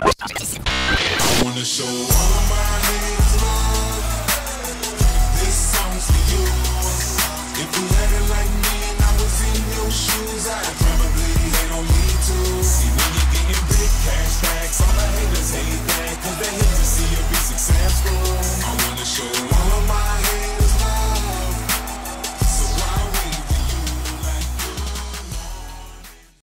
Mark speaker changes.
Speaker 1: wanna show all my hands.